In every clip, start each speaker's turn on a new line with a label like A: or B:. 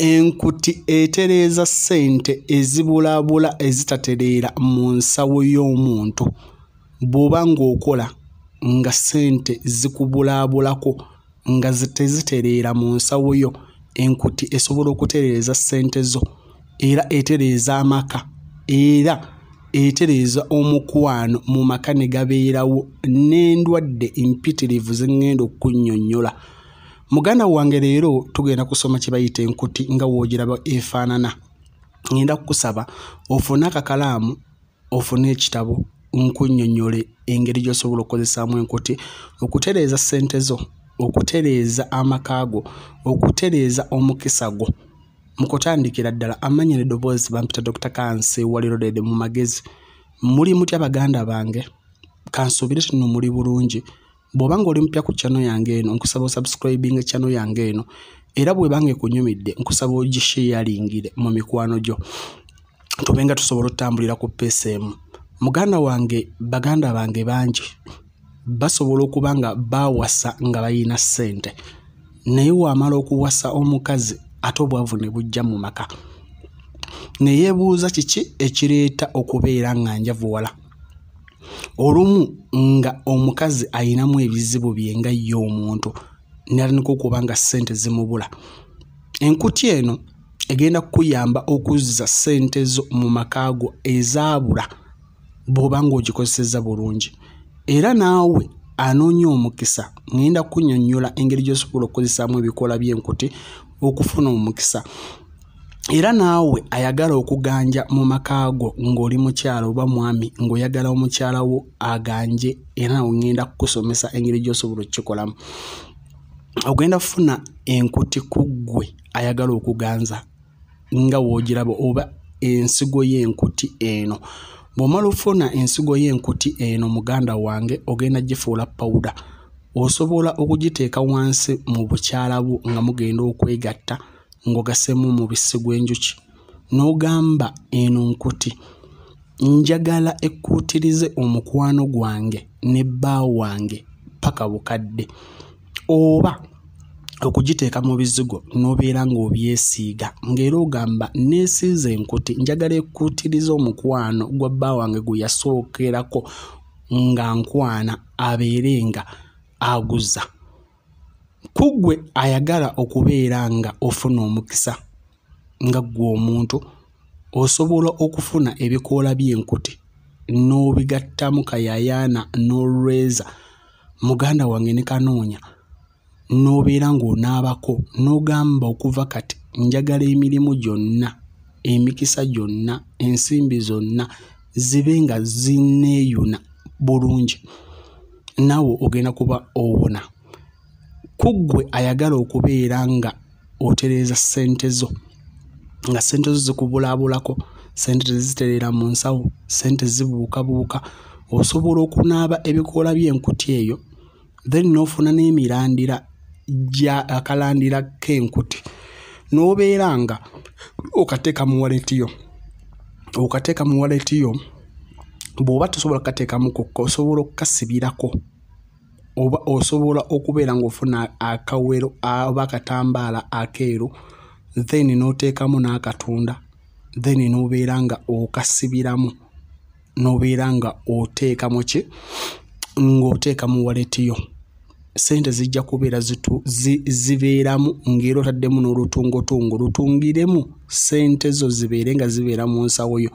A: enkuti etereeza ssente ezibulaabula ezitatereera mu nsawo y'omuntu. Bw'oba ng'okola nga ssente zikubulaabulako nga tezitereera mu nsawo yo enkuti esobola okutereeza ssente zo era etereeza amaka era etereeza omukwano mu maka ne gabeerawo n'endwadde empitirivu ze ŋŋenda okukunnyonnyola muganda wange leero tugenda kusoma kye bayita enkuti nga woogiraba efaanana. Ŋŋenda kukusaba ofune akakalaamu ofune ekitabo nkunnyonnyole engeri gy'osobola okukozesaamu enkuti okutereeza ssente zo okutereeza amaka go okutereeza omukisa gwo. Mu kutandikira ddala amannya n'eddoboozi bampita dr kansi walirodede mu magezi. Muli mutya baganda bange kansuubire tino muli bulungi bw'oba ng'oli mupya ku chano yange eno nkusaba osubscribing chano yange eno era bw'ebanga ekunyumidde nkusaba ogisheeyalingire mu mikwano gyo. Tube nga tusobola otutambulira ku psm muganda wange baganda bange bangi basobola okuba nga baawasa nga bayina ssente. Naye waamala okuwasa omukazi ate obwavu ne bujja mu maka. Ne yeebuuza kiki ekireeta okubeera nga njavuwala olumu nga omukazi ayinamu ebizibu bye nga ye omuntu nalanika okuba nga ssente zimubula. Enkuti eno egenda kukuyamba okuzza ssente zo mu maka go ezaabula bw'oba ng'ogikozesezza bulungi. Era naawe anoonya omukisa ŋŋenda kukunnyonnyola engeri gy'osobola okukozesaamu ebikoola by'enkuti okufuna omukisa era naawe ayagala okuganja mu maka go ng'oli mukyala oba mwami ng'oyagala omukyala wo aganje era nawe ŋŋenda kukusomesa engeri gy'osobola okukikolamu ogenda kufuna enkuti ku ggwe ayagala okuganza nga woogiraba oba ensigo y'enkuti eno. Bw'omala ofuna ensigo y'enkuti eno muganda wange ogenda gifuula pawuda osobola okugiteeka wansi mu bukyala bwo nga mugenda okwegatta ng'ogasemu mubisi gw'enjuki n'ogamba eno nkuti njagala ekkuutirize omukwano gwange ne bba wange paka bukadde oba okugiteeka mu bizigo n'obeera ng'obyesiiga ng'era ogamba neesiiza enkuti njagala ekkuutiriza omukwano gwa bba wange gwe yasookerako nga nkwana abeere nga aguza ku ggwe ayagala okubeera nga ofuna omukisa nga ggwe omuntu osobola okufuna ebikoola by'enkuti n'obigattamu kayayaana n'olweza. Muganda wange ne kanoonya n'obeera ng'onaabako n'ogamba okuva kati njagala emirimu gyonna emikisa gyonna ensimbi zonna zibe nga zinneeyuna bulungi. Naawe ogenda kuba owona ku ggwe ayagala okubeera nga otereeza ssente zo. Nga ssente zo zikubulaabulako ssente tezitereera mu nsawo ssente zibuukabuuka osobola okunaaba ebikoola by'enkuti eyo then n'ofuna n'emirandira gya akalandira k'enkuti. N'obeera nga okateeka mu waletiyo okateeka mu waletiyo bw'oba tosobola kukateekamu kokka osobola okukasibirako oba osobola okubeera ng'ofuna akawero oba akatambaala akeeru then n'oteekamu n'akatunda then n'obeera nga okasibiramu n'obeera nga oteekamu ki? Ng'oteeka mu waletiyo ssente zijja kubeera zibeeramu ng'era otaddemu n'olutungotungo lutungiremu ssente zo zibeere nga zibeera mu nsawo yo.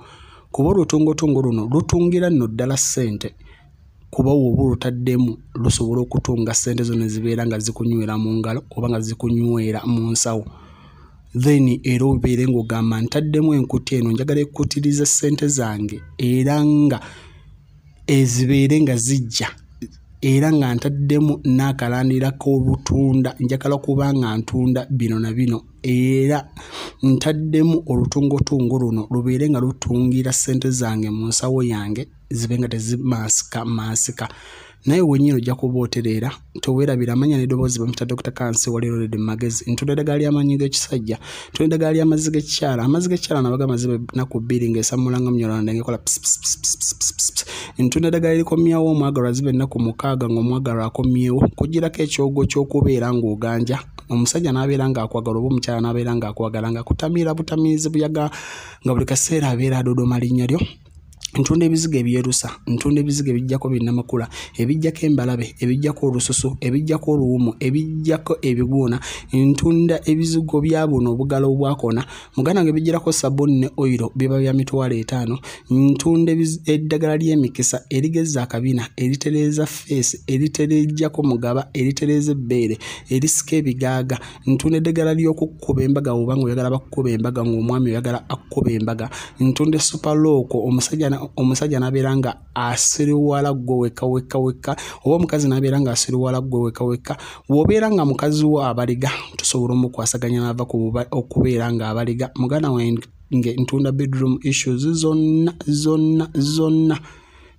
A: Kuba olutungotungo luno lutungira nno ddala ssente kuba woba olutaddemu lusobola okutunga ssente zo ne zibeera nga zikunywera mu ngalo oba nga zikunywera mu nsawo. Then era obeere ng'ogamba ntaddemu enkuti eno njagala ekkutiriza ssente zange era nga ezibeere nga zijja era nga ntaddemu n'akalandira k'obutunda njagala kuba nga ntunda bino na bino. Era ntaddemu olutungotungo luno lubeere nga lutungira ssente zange mu nsawo yange zibe nga tezimansika mansika naye wennyini ojja kuba otereera toweerabira amanya n'eddoboozi bamita dr kansi waliroledde mumagezi ntunda eddagala ly'amaanyi g'ekisajja ntunda eddagala ly'amazzi g'ekikyala. Amazzi g'ekikyala nabaga mazibe ennaku bbiri ng'esamulanga munyolanda ngekola ntunda eddagala erikomyawo omwagalwa ziba ennaku mukaaga ng'omwagalwa akomyewo kugirako ekyogo ky'okubeera ng'oganja. Omusajja n'abeera ng'akwagala oba omukyala n'abeera ng'akwagala ng'akutamiira butamiizi buyaga nga buli kaseera abeera adodoma linnya lyo ntunda ebizigo ebyerusa ntunda ebizigo ebijjako binnamakula ebijjako embalabe ebijjako olususu ebijjako oluwumu ebijjako ebiguuna ntunda ebizigo bya buno obugalo obwakona muganda nga ebijjirako sabuni ne oiro biba bya mitwalo etaano ntunda eddagala ly'emikisa erigeza akabina eritereeza feesi eriterejjako mugaba eritereeza ebbeere erisika ebigaaga ntunda eddagala ly'okukkuba embaga obanga oyagala bakkuba embaga ng'omwami oyagala akkuba embaga ntunda esupalooko omusajja omusajja n'abeera nga asiriwala gwe wekka wekka wekka oba omukazi n'abeera nga asiriwala gwe wekka wekka bw'obeera nga mukazi wo abaliga tusobola omukwasaganya n'ava okubeera nga abaliga. Muganda wange ntunda bedroom issues zonna zonna zonna.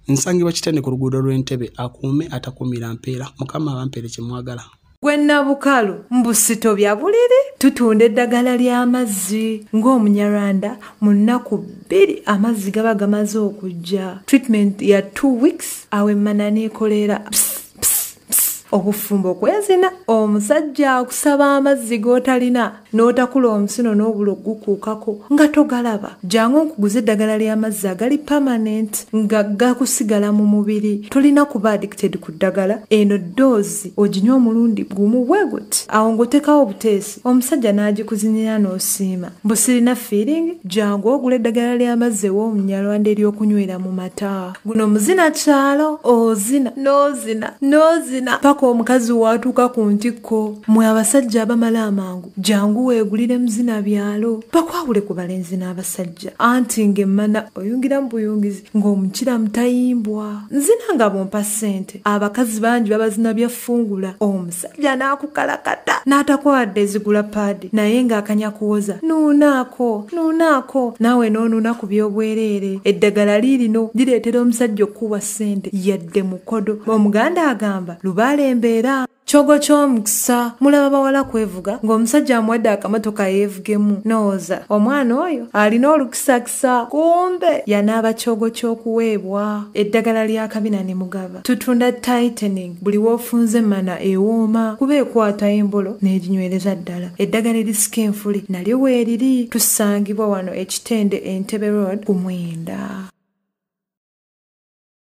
A: Nsangibwa kitende ku luguudo lw'entebe akuume atakumira mpeera. Mukama abampeere kyemwagala
B: gwe nabukalu mbusito bya buliri tutunda eddagala ly'amazzi. Ng'omunyarwanda mu nnaku bbiri amazzi gaba gamaze okujja. Treatment ya two weeks awemmana n'ekolera obufumbo kwezina omusajja akusaba amazzi g'otalina n'otakula omusino n'obula ogukuukako nga togalaba. Jangu nkuguza eddagala ly'amazzi agali pamanent nga gakusigala mu mubiri. Tolina kuba addicted ku ddagala. Eno doozi oginywa omulundi gumu bwe guti. Awo ng'otekawo obuteesi omusajja n'agikuzinyira n'osiima. Mbusirina feeling jangu ogula eddagala ly'amazzi ew'omunyalwanda ery'okunywera mu mata. Guno muzina kyalo? Ozina? N'ozina? N'ozina paka omukazi watuuka ku ntikko mwe abasajja abamala amangu jangu weegulire muzina byalo. Bakwawule ku balenzi n'abasajja. Anti ng'emmana oyungira mu buyungizi ng'omukira mutayimbwa. Nzina nga bompa ssente. Abakazi bangi babazina byafungula omusajja n'akukalakata n'atakwadde ezigula paadi naye ng'akanya kuwoza. Nuunaako nuunaako. Naawe n'onuuna ku by'obwereere. Eddagala liirino lireetera omusajja okukuwa ssente. Yadde mukodo. Omuganda agamba lubaale embeera kyogo ky'omukisa mulaba bawala kwevuga ng'omusajja amuwadde akamotoka yeevugemu nooza omwana oyo alina olukisakisa kumbe yanaaba kyogo ky'okuweebwa. Eddagala ly'akabina ne mugaba. Tutunda tightening buli woofunze mana ewooma kuba ekwata embolo n'eginywereza ddala. Eddagala erisika enfuli nalyo weeriri tusangibwa wano ekitende entebe road ku mwenda